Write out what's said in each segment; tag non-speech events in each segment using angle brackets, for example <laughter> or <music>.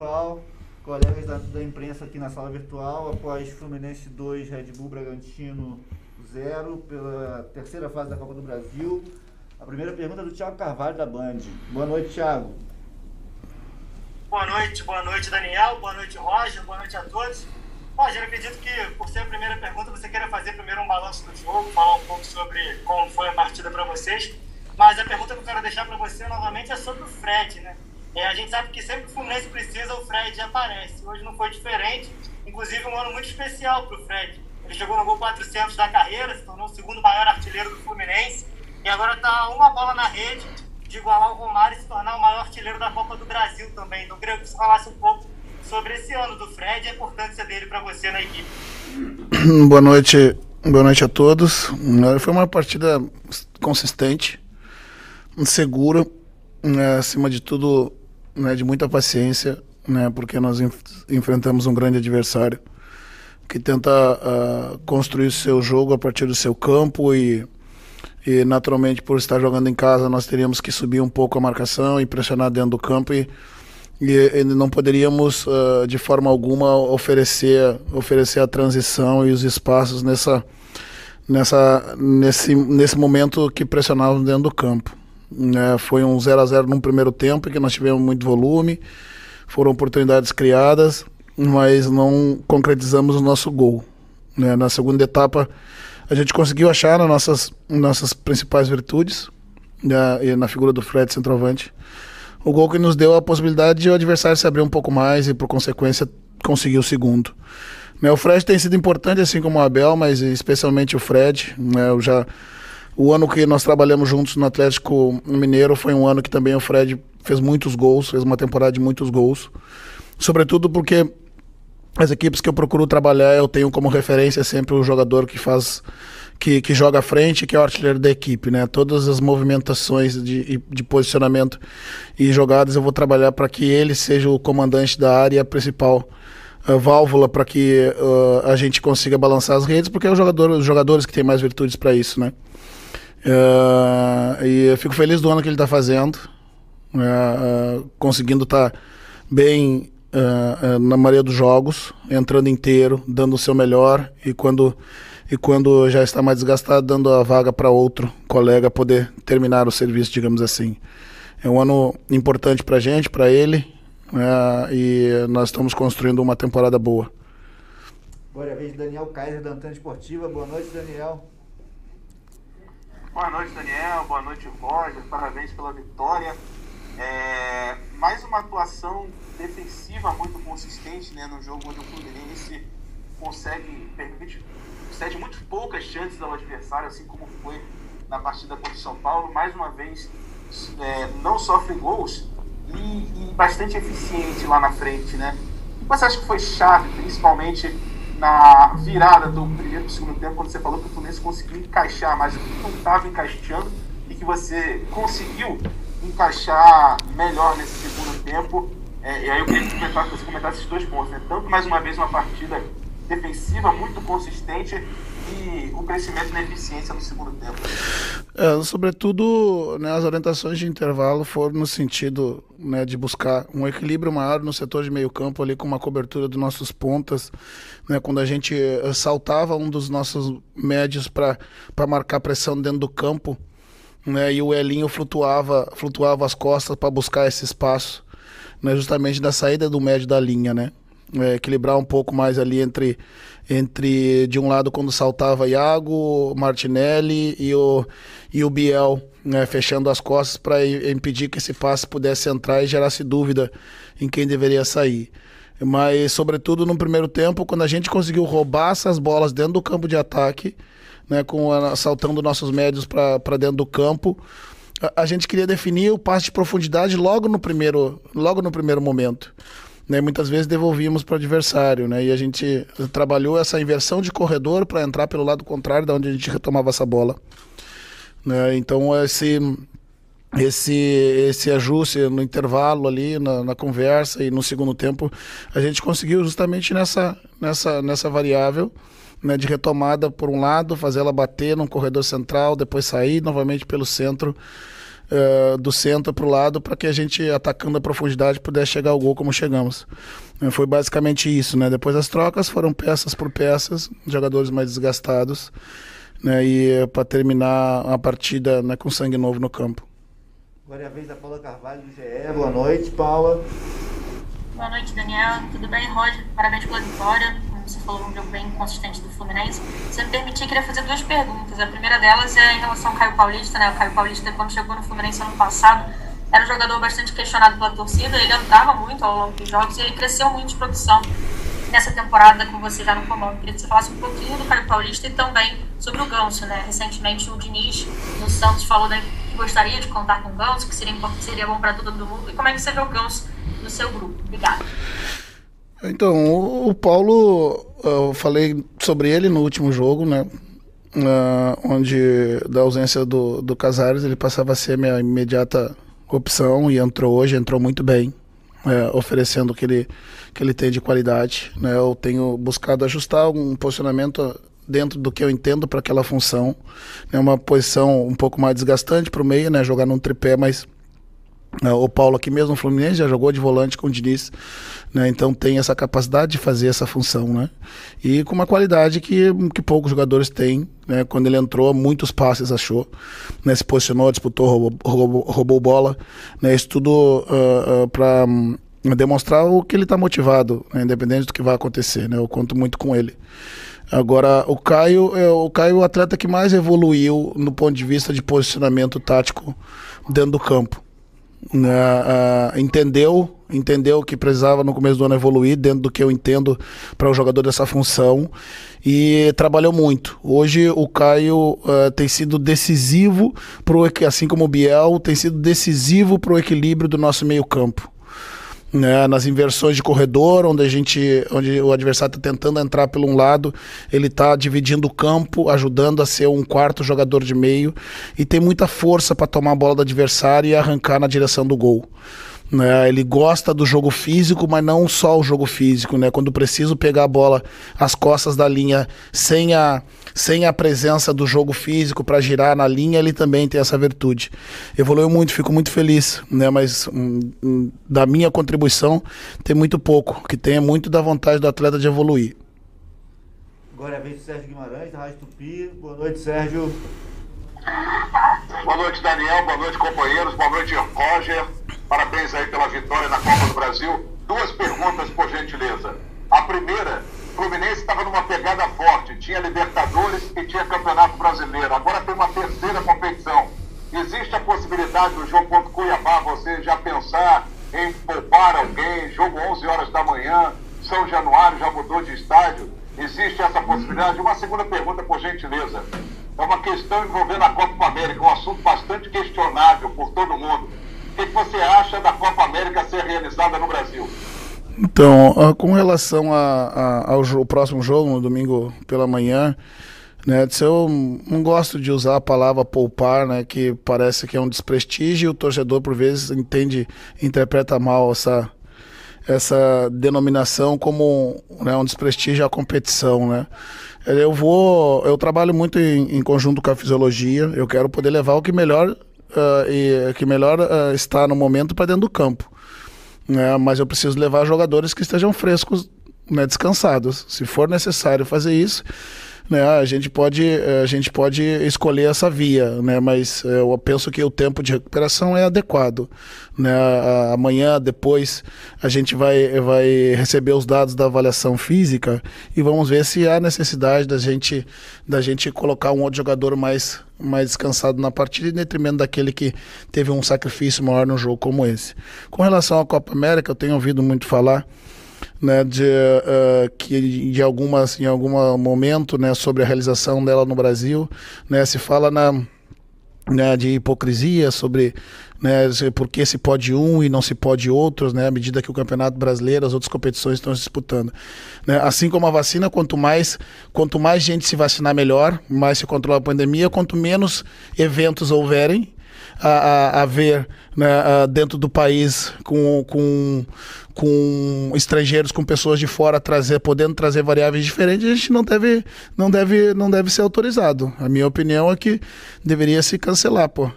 virtual, colegas da, da, imprensa aqui na sala virtual, após Fluminense 2, Red Bull Bragantino 0, pela terceira fase da Copa do Brasil. A primeira pergunta é do Thiago Carvalho, da Band. Boa noite, Thiago. Boa noite, boa noite, Daniel. Boa noite, Roger. Boa noite a todos. Roger, acredito que, por ser a primeira pergunta, você queira fazer primeiro um balanço do jogo, falar um pouco sobre como foi a partida para vocês. Mas a pergunta que eu quero deixar para você novamente é sobre o Fred, né? É, a gente sabe que sempre que o Fluminense precisa, o Fred aparece. Hoje não foi diferente. Inclusive, um ano muito especial para o Fred. Ele chegou no gol 400 da carreira, se tornou o segundo maior artilheiro do Fluminense. E agora está uma bola na rede de igualar o Romário e se tornar o maior artilheiro da Copa do Brasil também. Então, eu queria que você falasse um pouco sobre esse ano do Fred e a importância dele para você na equipe. <clears throat> Boa noite, boa noite a todos. Foi uma partida consistente, segura, né, acima de tudo né, de muita paciência, né, porque nós enf enfrentamos um grande adversário que tenta uh, construir o seu jogo a partir do seu campo e, e naturalmente por estar jogando em casa nós teríamos que subir um pouco a marcação e pressionar dentro do campo e, e, e não poderíamos uh, de forma alguma oferecer oferecer a transição e os espaços nessa nessa nesse nesse momento que pressionávamos dentro do campo né? Foi um 0 a 0 no primeiro tempo, que nós tivemos muito volume, foram oportunidades criadas, mas não concretizamos o nosso gol. Né? Na segunda etapa, a gente conseguiu achar as nossas, nossas principais virtudes, né? na figura do Fred centroavante. O gol que nos deu a possibilidade de o adversário se abrir um pouco mais e, por consequência, conseguir o segundo. Né? O Fred tem sido importante, assim como o Abel, mas especialmente o Fred. Né? Eu já o ano que nós trabalhamos juntos no Atlético Mineiro foi um ano que também o Fred fez muitos gols, fez uma temporada de muitos gols. Sobretudo porque as equipes que eu procuro trabalhar, eu tenho como referência sempre o jogador que faz que, que joga à frente, que é o artilheiro da equipe, né? Todas as movimentações de, de posicionamento e jogadas eu vou trabalhar para que ele seja o comandante da área principal válvula para que uh, a gente consiga balançar as redes, porque é o jogador, os jogadores que têm mais virtudes para isso, né? Uh, e eu fico feliz do ano que ele está fazendo, uh, uh, conseguindo estar tá bem na maioria dos jogos, entrando inteiro, dando o seu melhor e quando e quando já está mais desgastado, dando a vaga para outro colega poder terminar o serviço, digamos assim. É um ano importante para a gente, para ele, e nós estamos construindo uma temporada boa. Agora é a vez de Daniel Kaiser da Antena Esportiva. Boa noite, Daniel. Boa noite, Daniel. Boa noite, Roger. Parabéns pela vitória. É, mais uma atuação defensiva muito consistente né, no jogo onde o Fluminense consegue, permite, cede muito poucas chances ao adversário, assim como foi na partida contra o São Paulo. Mais uma vez, é, não sofre gols e, e, bastante eficiente lá na frente. Né? Você acha que foi chave, principalmente na virada do primeiro para o segundo tempo, quando você falou que o Fluminense conseguiu encaixar, mas não estava encaixando e que você conseguiu encaixar melhor nesse segundo tempo. É, e aí eu queria comentar, que você comentasse esses dois pontos. Né? Tanto, mais uma vez, uma partida defensiva muito consistente e o crescimento na eficiência no segundo tempo. É, sobretudo, né, as orientações de intervalo foram no sentido né, de buscar um equilíbrio maior no setor de meio campo ali com uma cobertura dos nossos pontas, né, quando a gente eh, saltava um dos nossos médios para marcar pressão dentro do campo, né, e o Elinho flutuava, flutuava as costas para buscar esse espaço, né, justamente da saída do médio da linha, né é, equilibrar um pouco mais ali entre, entre de um lado quando saltava Iago, Martinelli e o, e o Biel, né, fechando as costas para impedir que esse passe pudesse entrar e gerasse dúvida em quem deveria sair. Mas, sobretudo no primeiro tempo, quando a gente conseguiu roubar essas bolas dentro do campo de ataque, né, com saltando nossos médios para dentro do campo, a, a gente queria definir o passe de profundidade logo no primeiro, logo no primeiro momento né, muitas vezes devolvíamos para o adversário, né, e a gente trabalhou essa inversão de corredor para entrar pelo lado contrário da onde a gente retomava essa bola. Né, então esse esse esse ajuste no intervalo ali na, na, conversa e no segundo tempo a gente conseguiu justamente nessa nessa nessa variável né, de retomada por um lado fazer ela bater num corredor central depois sair novamente pelo centro uh, do centro para o lado para que a gente, atacando a profundidade, pudesse chegar ao gol como chegamos. Uh, foi basicamente isso. Né? Depois as trocas foram peças por peças, jogadores mais desgastados, né? e para terminar a partida né, com sangue novo no campo. Agora é a vez da Paula Carvalho do GE. Boa noite, Paula. Boa noite, Daniel. Tudo bem, Roger? Parabéns pela vitória. Você falou, um jogo bem consistente do Fluminense. Se me permitir, queria fazer duas perguntas. A primeira delas é em relação ao Caio Paulista, né? O Caio Paulista, quando chegou no Fluminense ano passado, era um jogador bastante questionado pela torcida. Ele andava muito ao longo dos jogos e ele cresceu muito de produção nessa temporada com você já no comando. Queria que você falasse um pouquinho do Caio Paulista e também sobre o Ganso, né? Recentemente o Diniz no Santos falou né, que gostaria de contar com o Ganso, que seria, seria bom para todo mundo. E como é que você vê o Ganso do seu grupo. Obrigada. Então, o Paulo, eu falei sobre ele no último jogo, né? Uh, onde, da ausência do, do Casares, ele passava a ser minha imediata opção e entrou hoje, entrou muito bem, é, oferecendo o que ele, que ele tem de qualidade. Né? Eu tenho buscado ajustar um posicionamento dentro do que eu entendo para aquela função. É uma posição um pouco mais desgastante para o meio, né? jogar num tripé, mas o Paulo aqui mesmo no Fluminense já jogou de volante com o Diniz, né? então tem essa capacidade de fazer essa função, né? E com uma qualidade que, que poucos jogadores têm, né? Quando ele entrou, muitos passes achou, né? Se posicionou, disputou, roubou, roubou, roubou bola, né? Isso tudo uh, uh, ah, para um, demonstrar o que ele está motivado, né? independente do que vai acontecer, né? Eu conto muito com ele. Agora, o Caio é o Caio é o atleta que mais evoluiu no ponto de vista de posicionamento tático dentro do campo uh, uh, entendeu entendeu que precisava no começo do ano evoluir dentro do que eu entendo para o jogador dessa função e trabalhou muito. Hoje o Caio uh, tem sido decisivo pro assim como o Biel tem sido decisivo para o equilíbrio do nosso meio campo né, nas inversões de corredor, onde a gente, onde o adversário está tentando entrar pelo um lado, ele está dividindo o campo, ajudando a ser um quarto jogador de meio e tem muita força para tomar a bola do adversário e arrancar na direção do gol. Né? Ele gosta do jogo físico, mas não só o jogo físico. Né? Quando preciso pegar a bola às costas da linha sem a, sem a presença do jogo físico para girar na linha, ele também tem essa virtude. Evoluiu muito, fico muito feliz, né? mas hum, hum, da minha contribuição tem muito pouco. que tem é muito da vontade do atleta de evoluir. Agora é a vez do Sérgio Guimarães, da Rádio Tupi. Boa noite, Sérgio. Boa noite, Daniel. Boa noite, companheiros. Boa noite, Roger. Parabéns aí pela vitória na Copa do Brasil. Duas perguntas, por gentileza. A primeira, Fluminense estava numa pegada forte. Tinha Libertadores e tinha Campeonato Brasileiro. Agora tem uma terceira competição. Existe a possibilidade do jogo contra Cuiabá você já pensar em poupar alguém? Jogo 11 horas da manhã, São Januário já mudou de estádio. Existe essa possibilidade? Uma segunda pergunta, por gentileza é uma questão envolvendo a Copa América, um assunto bastante questionável por todo mundo. O que, você acha da Copa América ser realizada no Brasil? Então, com relação a, a, ao, próximo jogo, no domingo pela manhã, né, eu não gosto de usar a palavra poupar, né, que parece que é um desprestígio o torcedor, por vezes, entende, interpreta mal essa, essa denominação como né, um desprestígio à competição, né? Eu vou, eu trabalho muito em, em conjunto com a fisiologia. Eu quero poder levar o que melhor uh, e que melhor uh, está no momento para dentro do campo. Né? Mas eu preciso levar jogadores que estejam frescos, né, descansados. Se for necessário fazer isso, né, a gente pode a gente pode escolher essa via, né, mas eu penso que o tempo de recuperação é adequado, né, amanhã depois a gente vai vai receber os dados da avaliação física e vamos ver se há necessidade da gente da gente colocar um outro jogador mais mais descansado na partida em detrimento daquele que teve um sacrifício maior no jogo como esse. Com relação à Copa América, eu tenho ouvido muito falar né, de uh, que de algumas em algum momento, né, sobre a realização dela no Brasil, né, se fala na né, de hipocrisia sobre né, por que se pode um e não se pode outros, né, à medida que o Campeonato Brasileiro, as outras competições estão se disputando. Né, assim como a vacina, quanto mais, quanto mais gente se vacinar, melhor, mais se controla a pandemia, quanto menos eventos houverem, a, a, a ver né, a, dentro do país com, com, com estrangeiros, com pessoas de fora trazer, podendo trazer variáveis diferentes, a gente não deve, não deve, não deve ser autorizado. A minha opinião é que deveria se cancelar, pô.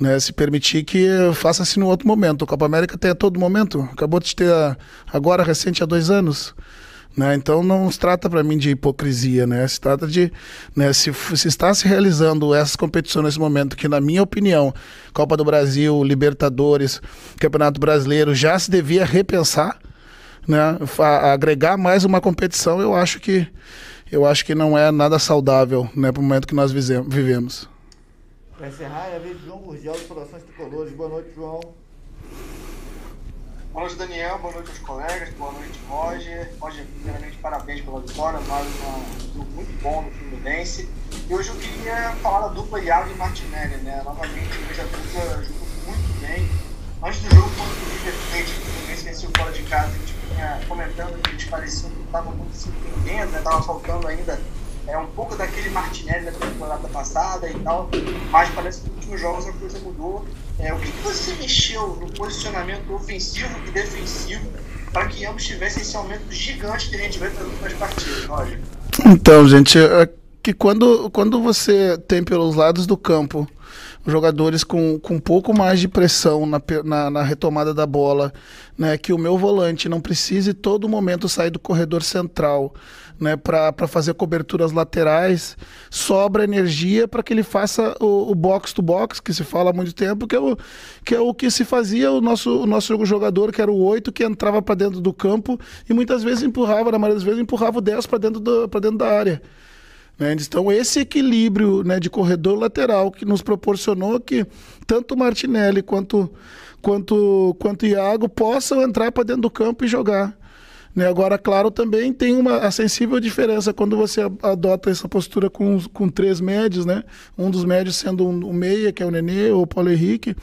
Né, se permitir que faça-se no outro momento. O Copa América tem a todo momento. Acabou de ter agora recente há dois anos. Né? Então não se trata para mim de hipocrisia, né? se trata de né, se, se está se realizando essas competições nesse momento, que na minha opinião, Copa do Brasil, Libertadores, Campeonato Brasileiro, já se devia repensar, né? agregar mais uma competição, eu acho que eu acho que não é nada saudável né, para o momento que nós vivemos. Para encerrar, é a vez de João Gurgel, de Corações Tricolores. Boa noite, João. Boa noite, Daniel. Boa noite aos colegas. Boa noite, Roger. Roger, primeiramente, parabéns pela vitória. Mais um jogo muito bom no Fluminense. E hoje eu queria falar da dupla Iago e Martinelli, né? Novamente, hoje a dupla jogou muito bem. Antes do jogo, quando o River Plate, o Fluminense venceu fora de casa, a gente vinha comentando que eles pareciam que estavam muito se entendendo, né? Tava faltando ainda é um pouco daquele Martinelli da temporada passada e tal, mas parece que últimos jogos a coisa mudou. É, o que, que você mexeu no posicionamento ofensivo e defensivo para que ambos tivessem esse aumento gigante gente vê nas partidas, Roger? Então, gente, é que quando, quando você tem pelos lados do campo jogadores com, com um pouco mais de pressão na, na, na, retomada da bola, né, que o meu volante não precise todo momento sair do corredor central né, para fazer coberturas laterais, sobra energia para que ele faça o, o, box to box, que se fala há muito tempo, que é o que, é o que se fazia o nosso, o nosso jogador, que era o 8, que entrava para dentro do campo e muitas vezes empurrava, na maioria das vezes, empurrava o 10 para dentro, dentro da área. Né? Então, esse equilíbrio né, de corredor lateral que nos proporcionou que tanto Martinelli quanto, quanto, quanto Iago possam entrar para dentro do campo e jogar. Né? Agora, claro, também tem uma a sensível diferença quando você adota essa postura com, com três médios, né? um dos médios sendo um, o meia, que é o Nenê, ou o Paulo Henrique.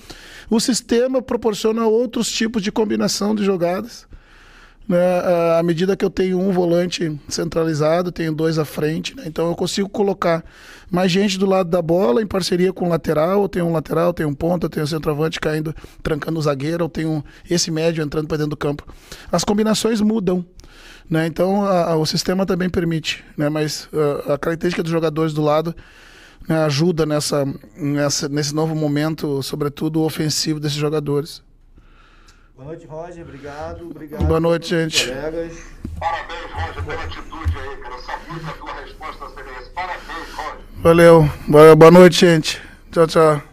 O sistema proporciona outros tipos de combinação de jogadas. Né, à medida que eu tenho um volante centralizado, tenho dois à frente, né, então eu consigo colocar mais gente do lado da bola em parceria com o lateral. Eu tenho um lateral, tenho um ponta, tenho um centroavante caindo, trancando o zagueiro, eu tenho esse médio entrando para dentro do campo. As combinações mudam. Né? Então a, a, o sistema também permite, né? mas a, a característica dos jogadores do lado né, ajuda nessa, nessa, nesse novo momento, sobretudo ofensivo desses jogadores. Boa noite, Roger. Obrigado. Obrigado. Boa noite, gente. Colegas. Parabéns, Roger, pela atitude aí, cara. Eu sabia que a tua resposta seria essa. Parabéns, Roger. Valeu. Boa, boa noite, gente. Tchau, tchau.